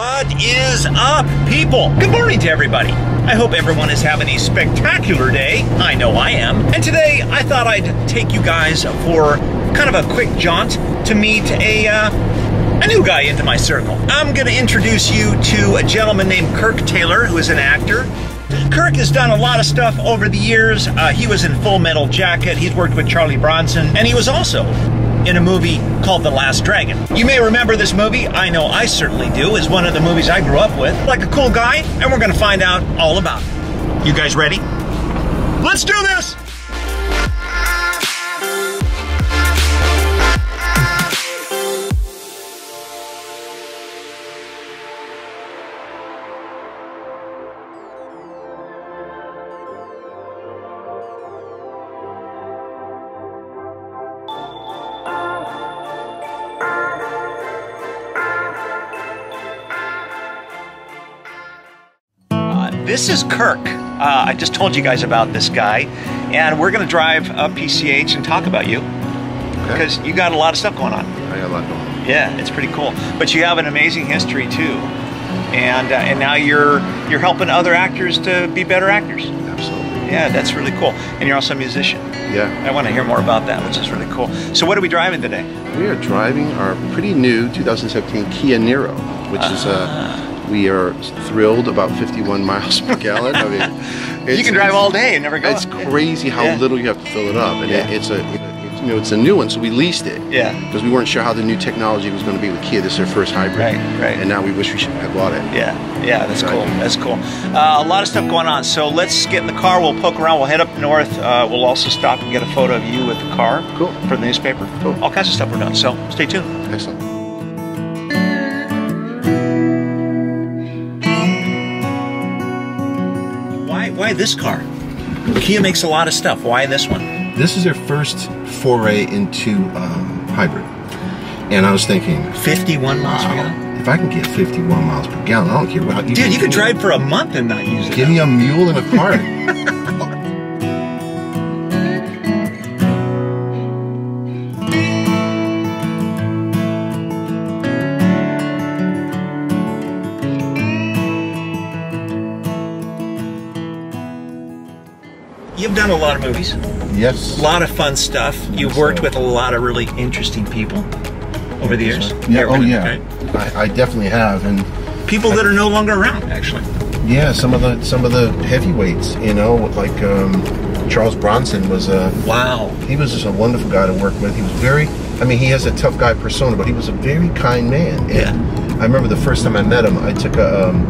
What is up, people? Good morning to everybody. I hope everyone is having a spectacular day. I know I am. And today, I thought I'd take you guys for kind of a quick jaunt to meet a uh, a new guy into my circle. I'm going to introduce you to a gentleman named Kirk Taylor, who is an actor. Kirk has done a lot of stuff over the years. Uh, he was in Full Metal Jacket. He's worked with Charlie Bronson, and he was also in a movie called The Last Dragon. You may remember this movie, I know I certainly do, is one of the movies I grew up with. Like a cool guy, and we're gonna find out all about it. You guys ready? Let's do this! This is Kirk. Uh, I just told you guys about this guy, and we're going to drive up PCH and talk about you Okay. because you got a lot of stuff going on. I got a lot going on. Yeah, it's pretty cool. But you have an amazing history too, and uh, and now you're you're helping other actors to be better actors. Absolutely. Yeah, that's really cool. And you're also a musician. Yeah. I want to hear more about that, which is really cool. So what are we driving today? We are driving our pretty new 2017 Kia Niro, which is Ah. We are thrilled about 51 miles per gallon. I mean, you can drive all day and never go. It's crazy how Yeah. little you have to fill it up, and Yeah. it, it's a you know it's a new one, so we leased it. Yeah. Because we weren't sure how the new technology was going to be with Kia. This is their first hybrid. Right, right. And now we wish we should have bought it. Yeah, yeah, that's Right. cool. That's cool. Uh, a lot of stuff going on. So let's get in the car. We'll poke around. We'll head up north. Uh, we'll also stop and get a photo of you with the car. Cool. For the newspaper. Cool. All kinds of stuff we're doing. So stay tuned. Excellent. Why? This car? Kia makes a lot of stuff. Why this one? This is their first foray into um, hybrid, and I was thinking, 51 miles per gallon. if I can get 51 miles per gallon, I don't care what. Dude, you could drive for a month and not use it. Give me a mule and a cart. A lot of movies, yes. a lot of fun stuff. You've worked sir. with a lot of really interesting people over the years. Yeah. Oh yeah. Right? I, I definitely have, and People that are no longer around, actually. yeah, some of the some of the heavyweights, you know, like um, Charles Bronson was a Wow. he was just a wonderful guy to work with. He was very, I mean, he has a tough guy persona, but he was a very kind man. And Yeah. I remember the first time I met him, I took a, um,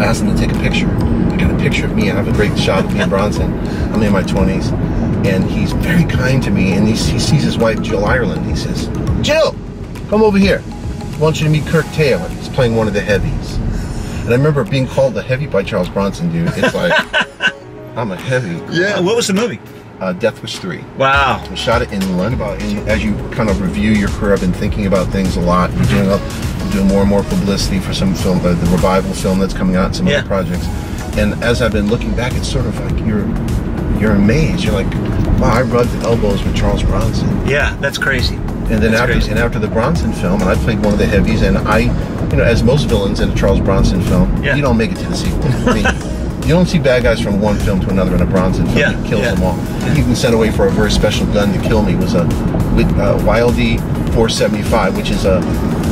I asked him to take a picture. I got a picture of me. I have a great shot of me and Bronson. I'm in my 20s, and he's very kind to me. And he, he sees his wife Jill Ireland. He says, "Jill, come over here. I want you to meet Kirk Taylor. He's playing one of the heavies." And I remember being called the heavy by Charles Bronson, dude. It's like. I'm a heavy. Yeah. What was the movie? Uh, Death Wish 3. Wow. We shot it in London. And as you kind of review your career, I've been thinking about things a lot. You're doing, doing more and more publicity for some film, uh, the revival film that's coming out, some Yeah. other projects. And as I've been looking back, it's sort of like you're you're amazed. You're like, wow, I rubbed elbows with Charles Bronson. Yeah, that's crazy. And then That's after crazy. and after the Bronson film, and I played one of the heavies, and I, you know, as most villains in a Charles Bronson film, Yeah. you don't make it to the sequel. I mean, you don't see bad guys from one film to another in a Bronson film. Yeah, kills yeah. them all. He even sent away for a very special gun to kill me was a with uh, Wildey 475, which is a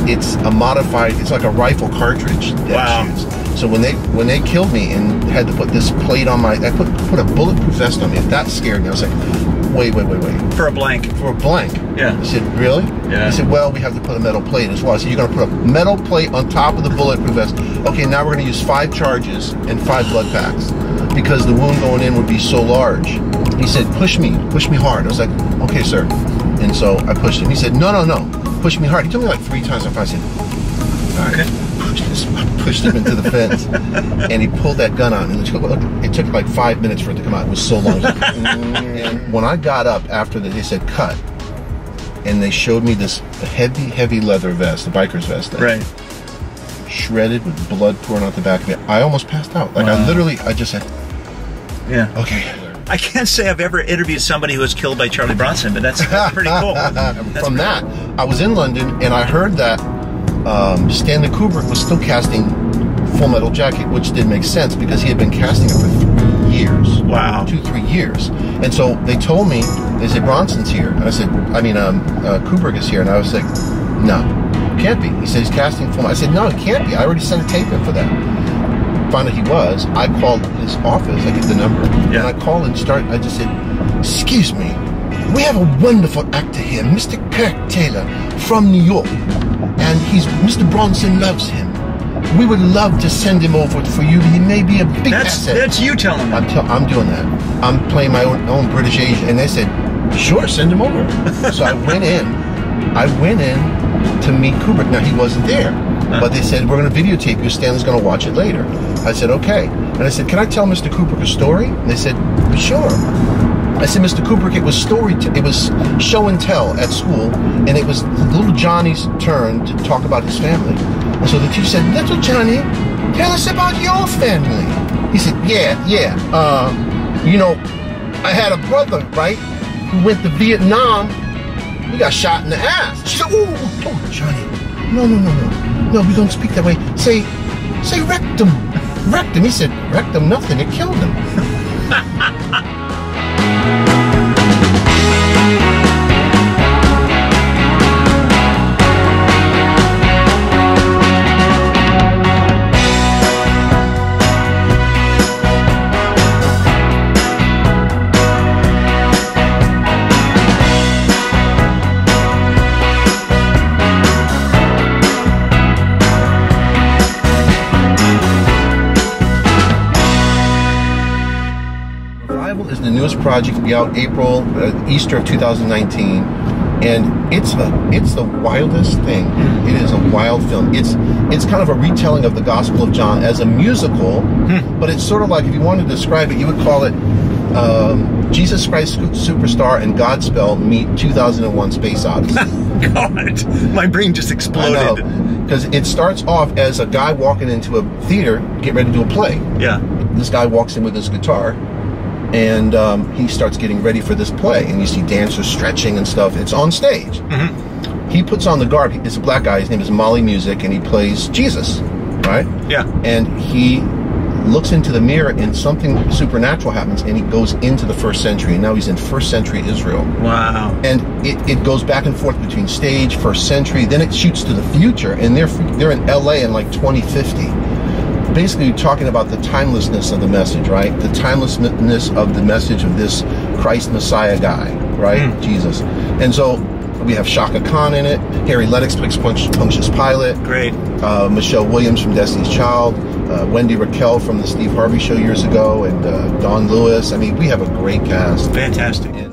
it's a modified. It's like a rifle cartridge that Wow. shoots. So when they when they killed me and had to put this plate on my, I put put a bulletproof vest on me. That scared me. I was like, wait, wait, wait, wait For a blank. for a blank. Yeah. He said, really? Yeah. He said, well, we have to put a metal plate as well. I said, you're going to put a metal plate on top of the bulletproof vest. Okay, now we're going to use five charges and five blood packs because the wound going in would be so large. He said, push me, push me hard. I was like, okay, sir. And so I pushed him. He said, no, no, no, push me hard. He told me like three times. I said, all right. Okay. Pushed, this, pushed him into the fence, and he pulled that gun out. And it took, it took like five minutes for it to come out. It was so long. and when I got up after that, they said cut, and they showed me this heavy, heavy leather vest, the biker's vest, thing, Right. shredded with blood pouring out the back of it. I almost passed out. Like I literally, I just said, Yeah. okay. I can't say I've ever interviewed somebody who was killed by Charlie Bronson, but that's, that's pretty cool. That's From that, I was in London and I heard that um, Stanley Kubrick was still casting Full Metal Jacket, which did make sense because he had been casting it for three years. Wow. Two, three years. And so they told me, they said, Bronson's here. And I said, I mean, um, uh, Kubrick is here. And I was like, no, can't be. He said he's casting Full Metal. I said, no, it can't be. I already sent a tape in for that. Found out he was. I called his office. I get the number. Yeah. And I called and start. I just said, excuse me. We have a wonderful actor here, Mr. Kirk Taylor from New York. And he's Mr. Bronson loves him. We would love to send him over for you. He may be a big That's asset. that's you telling them. I'm, tell I'm doing that. I'm playing my own, own British Asian. And they said, sure, send him over. so I went in. I went in to meet Kubrick. Now, he wasn't there. Uh-huh. But they said, we're going to videotape you. Stanley's going to watch it later. I said, okay. And I said, can I tell Mr. Kubrick a story? And they said, sure. I said, Mr. Kubrick, it was story, it was show and tell at school, and it was little Johnny's turn to talk about his family. And so the teacher said, little Johnny, tell us about your family. He said, yeah, yeah. Uh, you know, I had a brother, right, who went to Vietnam. He got shot in the ass. She said, oh, oh, Johnny, no, no, no, no, no, we don't speak that way. Say, say rectum, rectum. He said, rectum, nothing. It killed him. project to be out April, uh, Easter of 2019, and it's the it's the wildest thing. It is a wild film. It's it's kind of a retelling of the Gospel of John as a musical, but it's sort of like if you wanted to describe it, you would call it um, Jesus Christ Superstar and Godspell meet 2001 Space Odyssey. God, my brain just exploded. because it starts off as a guy walking into a theater, get ready to do a play Yeah. this guy walks in with his guitar and um, he starts getting ready for this play and you see dancers stretching and stuff. It's on stage. He puts on the garb. It's a black guy. His name is Mali Music and he plays jesus right? Yeah. and he looks into the mirror and something supernatural happens and he goes into the first century. And now he's in first century israel. Wow. and it, it goes back and forth between stage, first century, then it shoots to the future, and they're they're in LA in like 2050. Basically, talking about the timelessness of the message, right? The timelessness of the message of this Christ Messiah guy, right? Jesus. And so we have Chaka Khan in it. Harry Lennix Punch, Pontius Pilate. Great. Uh, Michelle Williams from Destiny's Child. Uh, Wendy Raquel from the Steve Harvey Show years ago, and uh, Don Lewis. I mean, we have a great cast. Fantastic. And-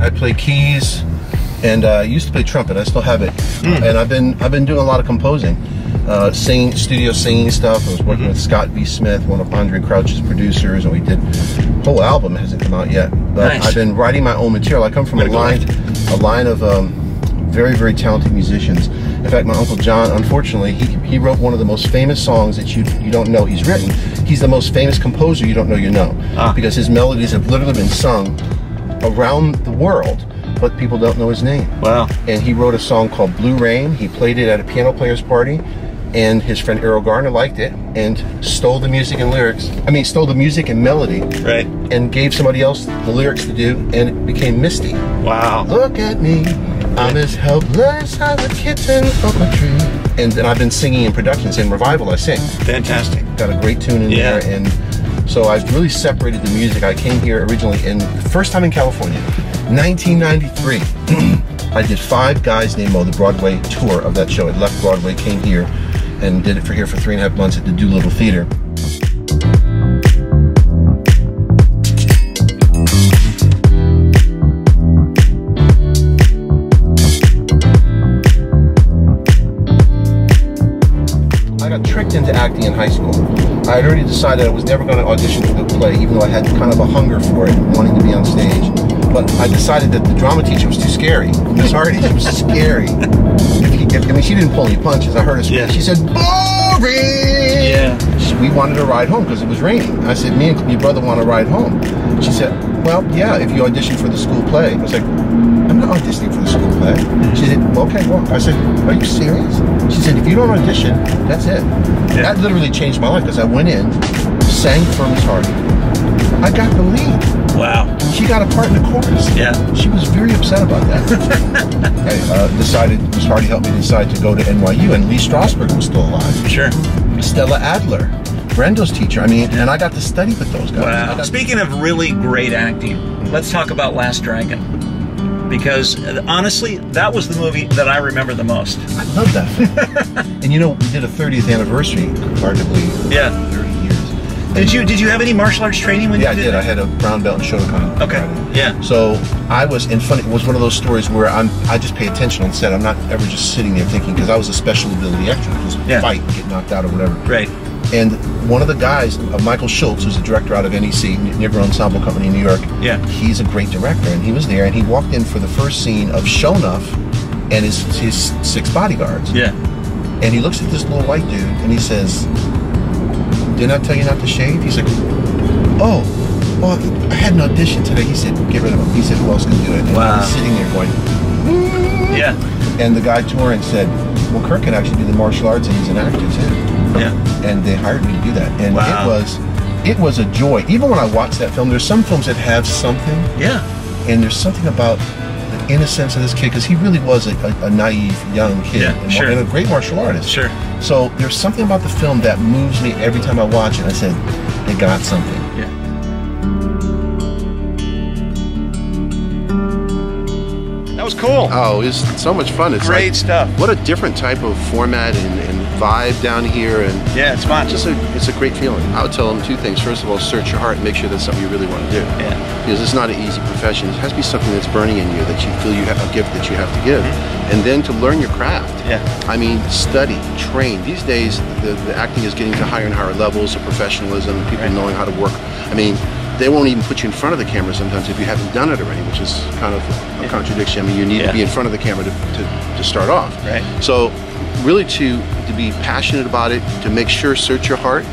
I play keys, and uh, I used to play trumpet. I still have it, and I've been I've been doing a lot of composing, uh, singing, studio singing stuff. I was working with Scott V. Smith, one of Andraé Crouch's producers, and we did a whole album hasn't come out yet. But Nice. I've been writing my own material. I come from a line a line of um, very very talented musicians. In fact, my uncle John, unfortunately, he, he wrote one of the most famous songs that you you don't know he's written. He's the most famous composer you don't know you know Ah. because his melodies have literally been sung around the world, but people don't know his name. Wow. And he wrote a song called Blue Rain. He played it at a piano player's party, and his friend Erroll Garner liked it and stole the music and lyrics. I mean, stole the music and melody Right. and gave somebody else the lyrics to do, and it became Misty. Wow. Look at me, I'm as helpless as a kitten up a tree. And then I've been singing in productions. In Revival, I sing Fantastic. got a great tune in Yeah. there and so I've really separated the music. I came here originally in the first time in California 1993. I did Five Guys Named Mo, the Broadway tour of that show. It left Broadway, came here, and did it for here for three and a half months at the Doolittle Theater. I got tricked into acting in high school. I had already decided I was never going to audition for the play, even though I had kind of a hunger for it, wanting to be on stage. But I decided that the drama teacher was too scary. Miss Hardy was scary. If he, if, I mean, she didn't pull any punches. I heard her. Yeah. She said, "Boring." Yeah. She- We wanted to ride home because it was raining. I said, "Me and your brother want to ride home." She said, "Well, yeah, if you audition for the school play." I was like, "I'm auditioning for the school play." She said, "Okay, well." I said, "Are you serious?" She said, "If you don't audition, that's it." Yeah. That literally changed my life because I went in, sang for Miss Hardy. I got the lead. Wow. She got a part in the chorus. Yeah. She was very upset about that. I uh, decided, Miss Hardy helped me decide to go to NYU, and Lee Strasberg was still alive. Sure. Stella Adler, Brando's teacher. I mean, and I got to study with those guys. Wow. Speaking of really great acting, let's talk about Last Dragon. Because honestly, that was the movie that I remember the most. I love that film. and you know, we did a 30th anniversary, arguably Yeah. 30 years. Did you did you have any martial arts training when Yeah, I you did. did? I had a brown belt in Shotokan. Okay. Yeah. So I was, in funny, it was one of those stories where I'm, I just pay attention on set. I'm not ever just sitting there thinking, because I was a special ability extra, just Yeah. fight, get knocked out or whatever. Right. And one of the guys, uh, Michael Schultz, who's a director out of NEC, Negro Ensemble Company in New York, Yeah. he's a great director, and he was there, and he walked in for the first scene of Sho'nuff and his, his six bodyguards. Yeah. And he looks at this little white dude, and he says, didn't I tell you not to shave? He's like, oh, well, I had an audition today. He said, get rid of him. He said, who else can do it? And Wow. he's sitting there going, Yeah. and the guy touring said, well, Kirk can actually do the martial arts, and he's an actor too Yeah. and they hired me to do that and Wow. it was it was a joy even when i watched that film there's some films that have something Yeah. and there's something about the innocence of this kid because he really was a, a, a naive young kid Yeah, and, sure. and a great martial artist Sure. so there's something about the film that moves me every time i watch it i said they got something Yeah. That was cool. oh it's so much fun it's Great stuff. what a different type of format and, and vibe down here and Yeah, it's fun. just a, it's a great feeling. I would tell them two things. First of all, search your heart and make sure that's something you really want to do. Yeah. Because it's not an easy profession. It has to be something that's burning in you, that you feel you have a gift that you have to give. And then to learn your craft. Mm-hmm. Yeah. I mean, study, train. These days, the, the acting is getting to higher and higher levels of professionalism, people Right. knowing how to work. I mean, they won't even put you in front of the camera sometimes if you haven't done it already, which is kind of a contradiction. I mean, you need Yeah. to be in front of the camera to, to, to start off. Right. So, really, to to be passionate about it, to make sure search your heart,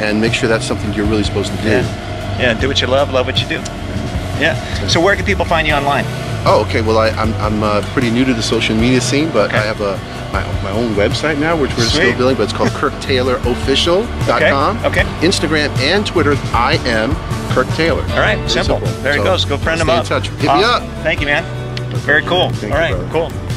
and make sure that's something you're really supposed to do. Yeah. Yeah. Do what you love. Love what you do. Yeah. So where can people find you online? Oh, okay. Well, I, I'm I'm uh, pretty new to the social media scene, but Okay. I have a my, my own website now, which we're Sweet. still building, but it's called KirkTaylorOfficial.com. Okay, okay. Instagram and Twitter, I am Kirk Taylor. All right. Very Simple. There he So, goes. Go friend him stay in touch. Hit me up. Thank you, man. Very cool. Thank All you, right. brother. Cool.